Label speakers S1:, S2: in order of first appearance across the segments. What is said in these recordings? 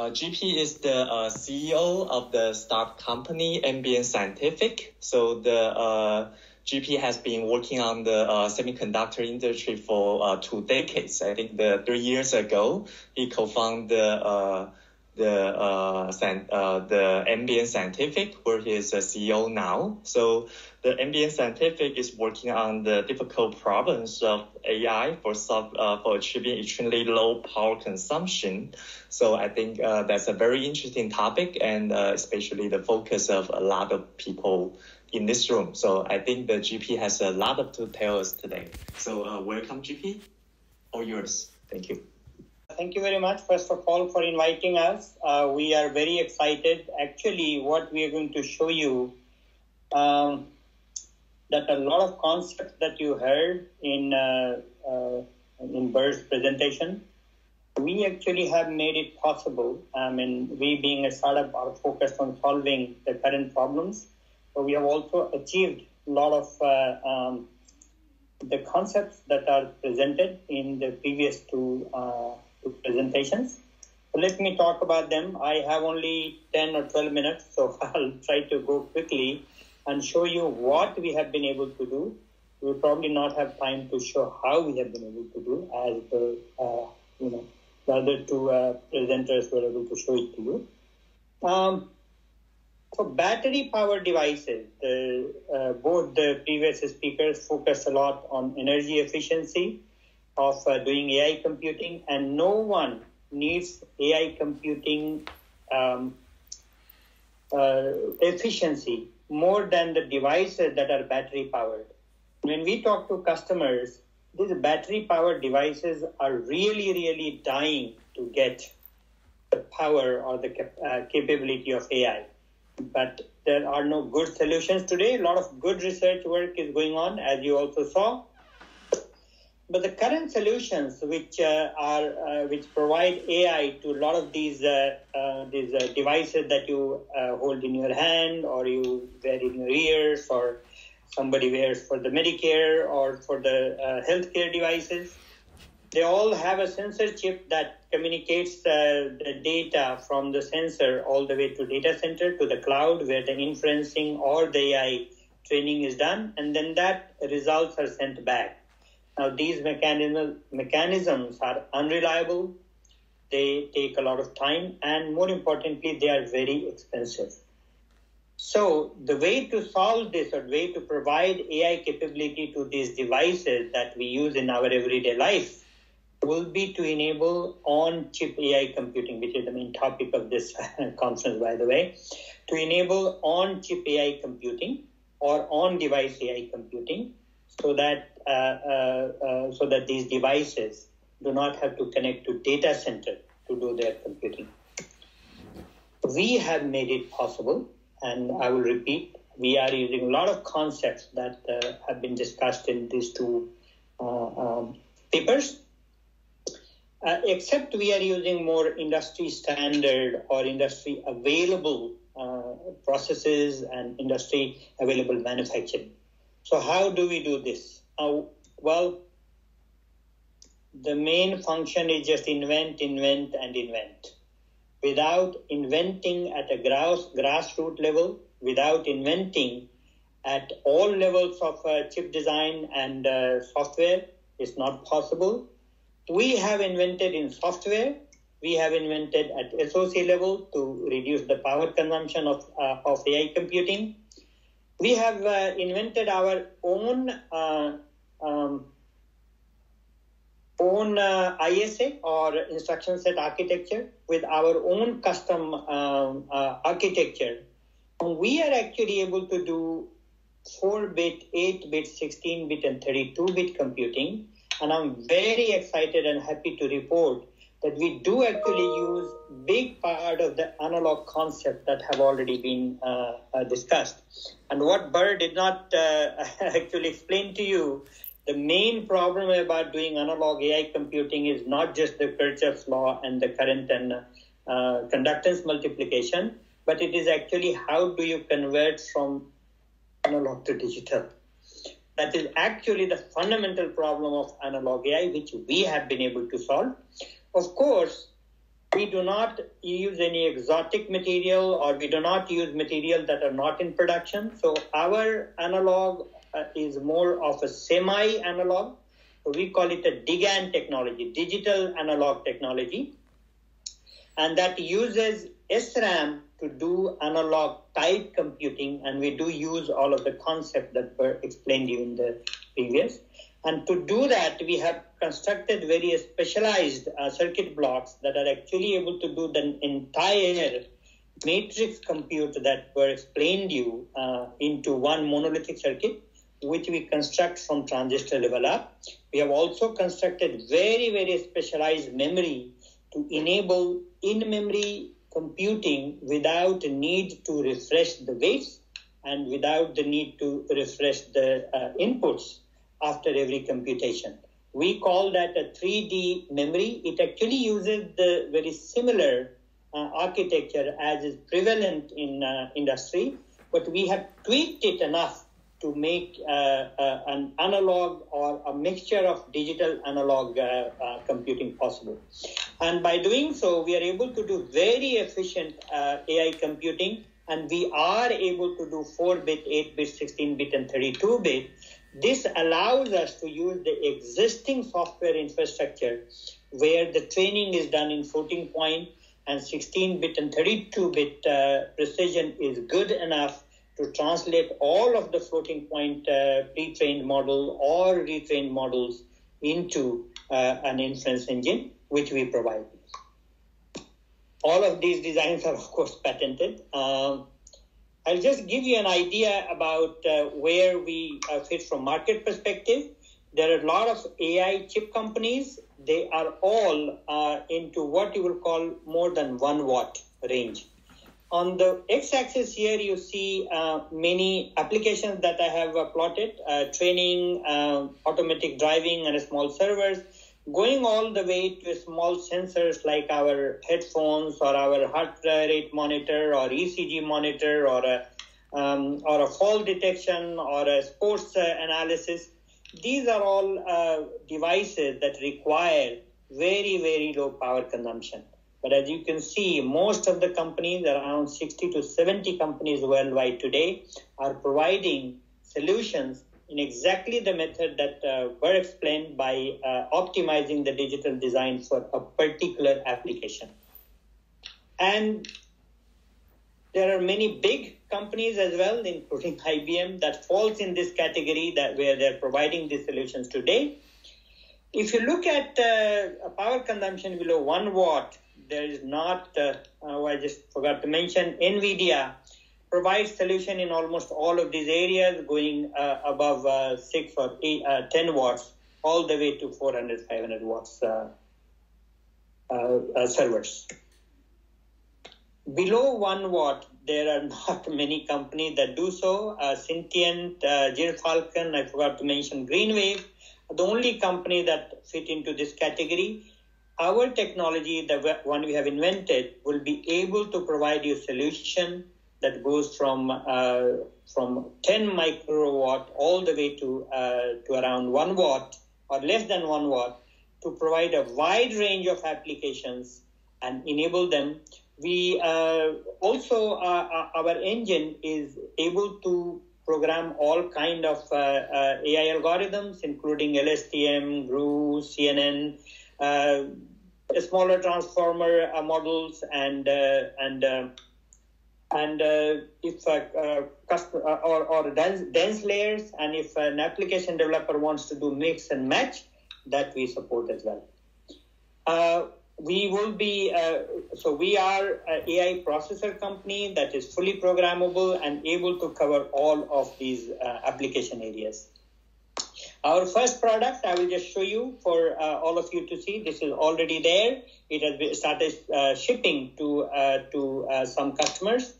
S1: Uh, GP is the uh, CEO of the startup company Ambient Scientific. So the uh, GP has been working on the uh, semiconductor industry for uh, two decades. I think the three years ago, he co-founded uh, the uh, uh, the Ambient Scientific, where he is a CEO now. So the Ambient Scientific is working on the difficult problems of AI for sub, uh, for achieving extremely low power consumption. So I think uh, that's a very interesting topic, and uh, especially the focus of a lot of people in this room. So I think the GP has a lot to tell us today. So uh, welcome, GP. All yours. Thank you.
S2: Thank you very much, first of all, for inviting us. Uh, we are very excited. Actually, what we are going to show you um, that a lot of concepts that you heard in uh, uh, in Burr's presentation, we actually have made it possible. I mean, we being a startup are focused on solving the current problems but we have also achieved a lot of uh, um, the concepts that are presented in the previous two, uh, two presentations. So let me talk about them. I have only 10 or 12 minutes, so I'll try to go quickly and show you what we have been able to do. We'll probably not have time to show how we have been able to do as the, uh, you know, the other two uh, presenters were able to show it to you. Um, for battery powered devices, the, uh, both the previous speakers focused a lot on energy efficiency of uh, doing AI computing, and no one needs AI computing um, uh, efficiency more than the devices that are battery powered. When we talk to customers, these battery powered devices are really, really dying to get the power or the cap- uh, capability of AI but there are no good solutions today. A lot of good research work is going on, as you also saw. But the current solutions, which uh, are uh, which provide AI to a lot of these uh, uh these uh, devices that you uh, hold in your hand, or you wear in your ears, or somebody wears for the Medicare or for the healthcare devices, they all have a sensor chip that communicates the data from the sensor all the way to data center to the cloud where the inferencing or the AI training is done, and then that results are sent back. Now these mechanism, mechanisms are unreliable, they take a lot of time, and more importantly, they are very expensive. So the way to solve this or way to provide AI capability to these devices that we use in our everyday life will be to enable on-chip AI computing, which is the main topic of this conference, by the way, to enable on-chip AI computing or on-device AI computing, so that so that these devices do not have to connect to data center to do their computing. We have made it possible, and I will repeat, we are using a lot of concepts that uh, have been discussed in these two uh, um, papers uh, except we are using more industry standard or industry available uh, processes and industry available manufacturing. So how do we do this? Uh, well, the main function is just invent, invent, and invent. Without inventing at a grass, grassroots level, without inventing at all levels of uh, chip design and uh, software, it's not possible we have invented in software, we have invented at SOC level to reduce the power consumption of, uh, of AI computing. We have uh, invented our own uh, um, own uh, ISA or instruction set architecture with our own custom um, uh, architecture. And we are actually able to do 4-bit, 8-bit, 16-bit, and 32-bit computing and I'm very excited and happy to report that we do actually use big part of the analog concept that have already been uh, uh, discussed. And what Burr did not uh, actually explain to you, the main problem about doing analog AI computing is not just the Kirchhoff's law and the current and uh, conductance multiplication, but it is actually how do you convert from analog to digital. That is actually the fundamental problem of analog AI, which we have been able to solve. Of course, we do not use any exotic material or we do not use material that are not in production. So our analog uh, is more of a semi-analog. We call it a DIGAN technology, digital analog technology. And that uses SRAM to do analog type computing. And we do use all of the concepts that were explained to you in the previous. And to do that, we have constructed very specialized uh, circuit blocks that are actually able to do the entire matrix compute that were explained to you uh, into one monolithic circuit, which we construct from transistor level up. We have also constructed very, very specialized memory to enable in-memory computing without need to refresh the weights and without the need to refresh the uh, inputs after every computation. We call that a 3D memory. It actually uses the very similar uh, architecture as is prevalent in uh, industry, but we have tweaked it enough to make uh, uh an analog or a mixture of digital analog uh, computing possible. And by doing so, we are able to do very efficient AI computing, and we are able to do 4 bit, 8 bit, 16 bit, and 32 bit this allows us to use the existing software infrastructure where the training is done in floating point and 16 bit and 32 bit uh, precision is good enough to translate all of the floating point uh, pre trained model or retrained models into uh, an inference engine, which we provide. All of these designs are, of course, patented. Um, I'll just give you an idea about uh, where we uh, fit from market perspective. There are a lot of AI chip companies. They are all uh, into what you will call more than one watt range. On the x-axis here, you see uh, many applications that I have uh, plotted: uh, training, automatic driving, and small servers going all the way to small sensors like our headphones or our heart rate monitor or ECG monitor or a, um, or a fall detection or a sports uh, analysis. These are all uh, devices that require very, very low power consumption. But as you can see, most of the companies, around 60 to 70 companies worldwide today, are providing solutions in exactly the method that uh, were explained by uh, optimizing the digital design for a particular application. And there are many big companies as well, including IBM, that falls in this category that where they're providing these solutions today. If you look at uh, power consumption below one watt, there is not. Uh, oh, I just forgot to mention NVIDIA provides solution in almost all of these areas, going uh, above uh, 6 or eight, uh, 10 watts, all the way to 400, 500 watts uh, uh, uh, servers. Below 1 watt, there are not many companies that do so. Uh, Syntiant, Falcon, I forgot to mention GreenWave, the only company that fit into this category our technology, the one we have invented, will be able to provide you a solution that goes from uh, from 10 microwatt all the way to uh, to around one watt or less than one watt to provide a wide range of applications and enable them. We uh, also uh, uh, our engine is able to program all kind of uh, AI algorithms, including LSTM, GRU, CNN, smaller transformer models, and and and uh, if a, uh, or, or dense, dense layers and if an application developer wants to do mix and match that we support as well. Uh, we will be uh, so we are an ai processor company that is fully programmable and able to cover all of these uh, application areas our first product i will just show you for uh, all of you to see this is already there it has started shipping to to some customers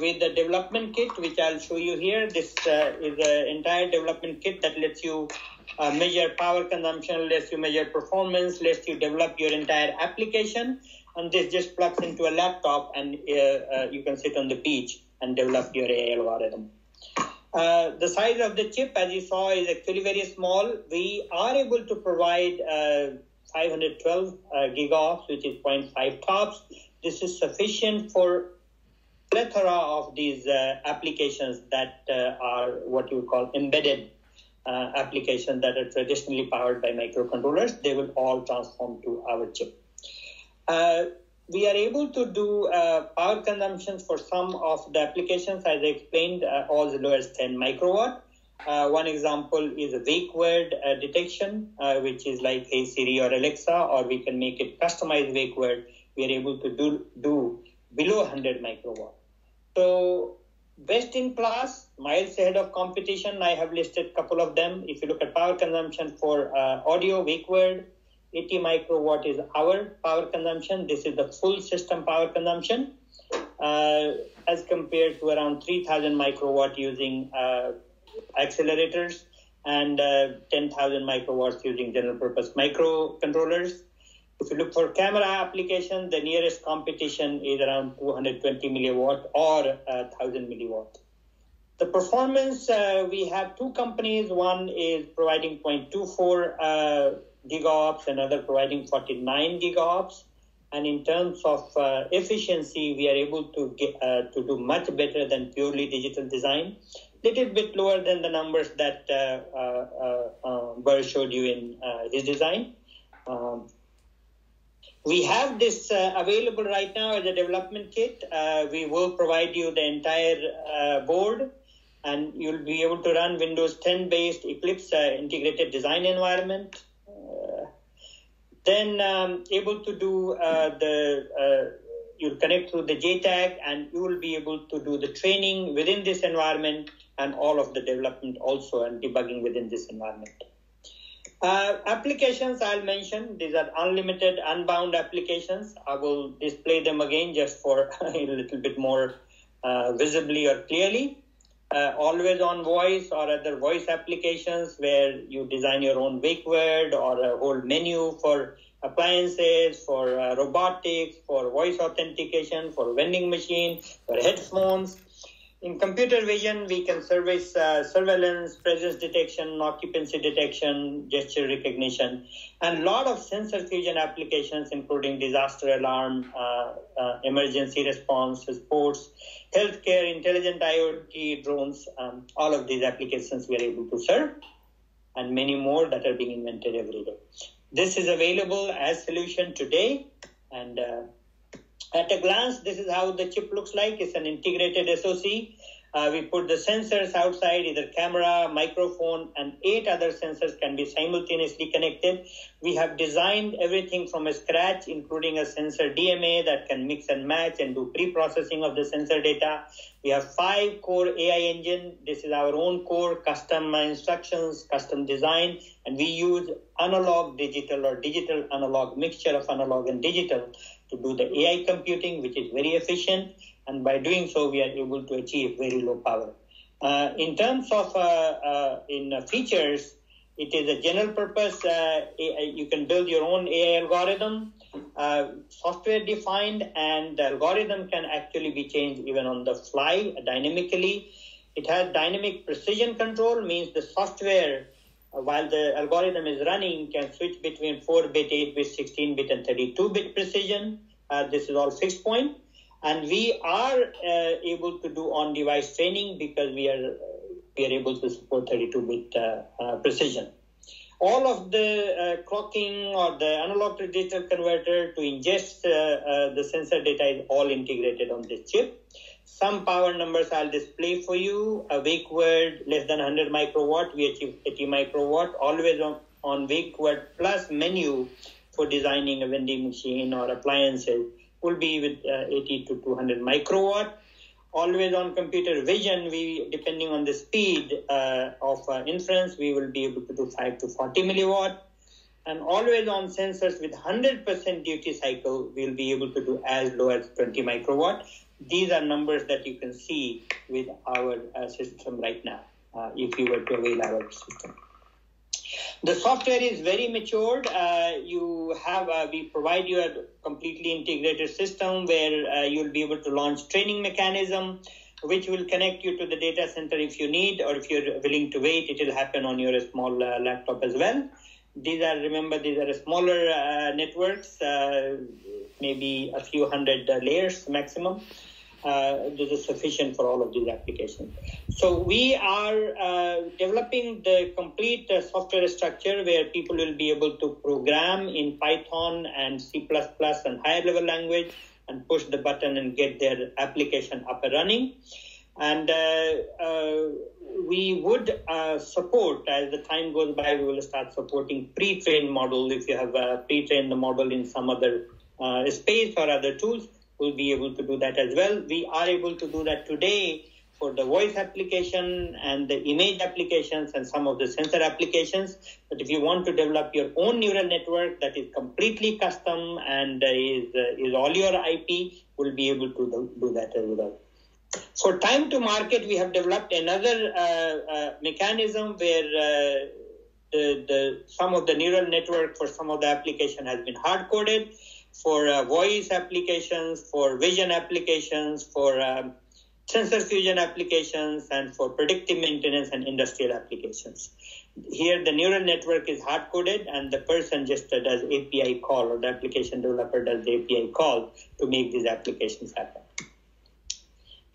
S2: with the development kit, which I'll show you here. This uh, is the entire development kit that lets you uh, measure power consumption, lets you measure performance, lets you develop your entire application. And this just plugs into a laptop and uh, uh you can sit on the beach and develop your AI algorithm. Uh, the size of the chip, as you saw, is actually very small. We are able to provide uh, 512 uh, gigaops, which is 0.5 tops. This is sufficient for plethora of these uh, applications that uh, are what you call embedded applications that are traditionally powered by microcontrollers. They will all transform to our chip. We are able to do uh, power consumptions for some of the applications, as I explained, uh, as low as 10 microwatt. Uh, one example is a wake word uh, detection, uh, which is like Hey Siri or Alexa, or we can make it customized wake word. We are able to do, do below 100 microwatt. So best in class, miles ahead of competition. I have listed a couple of them. If you look at power consumption for uh, audio, wake word, 80 microwatt is our power consumption. This is the full system power consumption uh, as compared to around 3000 microwatt using uh, accelerators and uh, 10,000 microwatts using general purpose microcontrollers. If you look for camera application, the nearest competition is around 220 milliwatt or 1000 milliwatt. The performance, uh, we have two companies. One is providing 0.24 uh, gigaops, another providing 49 gigaops. And in terms of uh, efficiency, we are able to get, uh, to do much better than purely digital design. Little bit lower than the numbers that uh, uh, uh Burr showed you in uh, his design. Um, we have this uh, available right now as a development kit. we will provide you the entire board and you'll be able to run Windows 10 based Eclipse integrated design environment then um, able to do uh, the uh, you'll connect through the JTAG and you will be able to do the training within this environment and all of the development also and debugging within this environment. Uh, applications I'll mention, these are unlimited, unbound applications. I will display them again just for a little bit more uh, visibly or clearly uh, always on voice or other voice applications where you design your own wake word or a whole menu for appliances, for uh, robotics, for voice authentication, for vending machine, for headphones. In computer vision, we can service uh, surveillance, presence detection, occupancy detection, gesture recognition, and a lot of sensor fusion applications, including disaster alarm, uh, uh, emergency response, sports, healthcare, intelligent IoT, drones, um, all of these applications we are able to serve, and many more that are being invented every day. This is available as solution today, and uh, at a glance, this is how the chip looks like. It's an integrated SoC uh, we put the sensors outside, either camera, microphone, and eight other sensors can be simultaneously connected. We have designed everything from scratch, including a sensor DMA that can mix and match and do pre-processing of the sensor data. We have five core AI engine. This is our own core, custom instructions, custom design, and we use analog digital or digital analog mixture of analog and digital to do the AI computing, which is very efficient and by doing so, we are able to achieve very low power. Uh, in terms of uh, uh, in features, it is a general purpose. Uh, you can build your own AI algorithm, uh, software defined, and the algorithm can actually be changed even on the fly dynamically. It has dynamic precision control, means the software, uh, while the algorithm is running, can switch between 4 bit, 8 bit, 16 bit, and 32 bit precision. this is all fixed point. and we are uh, able to do on-device training because we are we are able to support 32-bit uh, uh, precision. All of the uh, clocking or the analog to digital converter to ingest the sensor data is all integrated on this chip. Some power numbers I'll display for you. A wake word less than 100 microwatt, we achieve 80 microwatt. Always on, on wake word plus menu for designing a vending machine or appliances will be with uh, 80 to 200 microwatt. Always on computer vision, we depending on the speed uh, of uh, inference, we will be able to do 5 to 40 milliwatt. And always on sensors with 100% duty cycle, we'll be able to do as low as 20 microwatt. These are numbers that you can see with our uh, system right now, uh, if you were to avail our system. The software is very matured. Uh, you have uh, we provide you a completely integrated system where uh, you'll be able to launch training mechanism, which will connect you to the data center if you need, or if you're willing to wait, it will happen on your small uh, laptop as well. these are, remember, these are smaller uh, networks, uh, maybe a few hundred layers maximum. Uh, this is sufficient for all of these applications. So we are uh, developing the complete uh, software structure where people will be able to program in Python and C++ and higher level language and push the button and get their application up and running. And uh, uh, we would uh, support as the time goes by. We will start supporting pre-trained model. If you have pre-trained model in some other space or other tools, we'll be able to do that as well. We are able to do that today for the voice application and the image applications and some of the sensor applications. But if you want to develop your own neural network that is completely custom and is, uh, is all your IP, we'll be able to do that as well. For time to market, we have developed another uh, uh, mechanism where uh, the, the, some of the neural network for some of the application has been hard coded for uh, voice applications, for vision applications, for um, sensor fusion applications, and for predictive maintenance and industrial applications. Here, the neural network is hard coded, and the person just does API call, or the application developer does the API call to make these applications happen.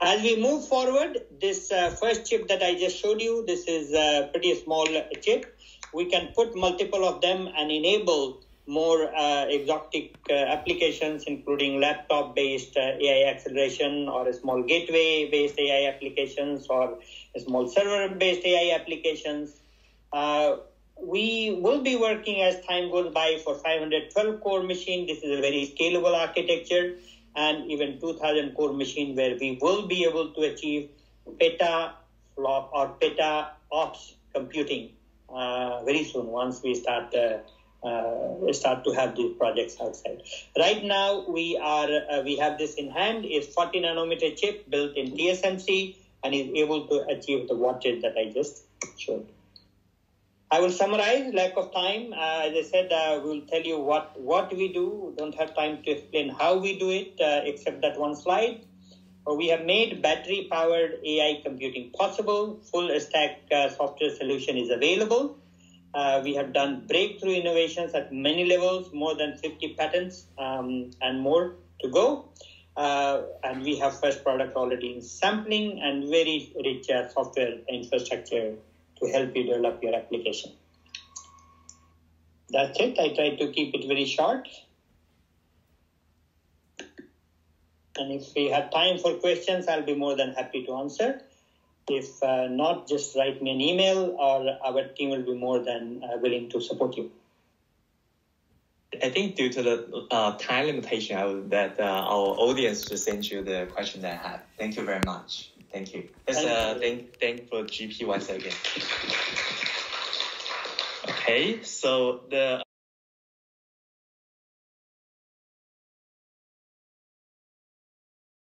S2: As we move forward, this uh, first chip that I just showed you, this is a pretty small chip. We can put multiple of them and enable more uh, exotic uh, applications, including laptop-based uh, AI acceleration or a small gateway-based AI applications or small server-based AI applications. We will be working as time goes by for 512 core machine. This is a very scalable architecture and even 2000 core machine where we will be able to achieve peta flop or peta ops computing uh, very soon once we start uh, uh, start to have these projects outside. Right now, we are uh, we have this in hand. is 40 nanometer chip built in TSMC and is able to achieve the wattage that I just showed. I will summarize, lack of time. Uh, as I said, uh, we'll tell you what, what we do. Don't have time to explain how we do it, uh, except that one slide. Uh, we have made battery powered AI computing possible. Full stack software solution is available. Uh, we have done breakthrough innovations at many levels, more than 50 patents um, and more to go. and we have first product already in sampling and very rich software infrastructure to help you develop your application. That's it. I try to keep it very short. And if we have time for questions, I'll be more than happy to answer. If uh, not, just write me an email or our team will be more than uh, willing to support you.
S1: I think due to the uh, time limitation, I will that uh, our audience just send you the question that I have. Thank you very much. Thank you. Let's uh, thank, thank for GP once again. Okay, so the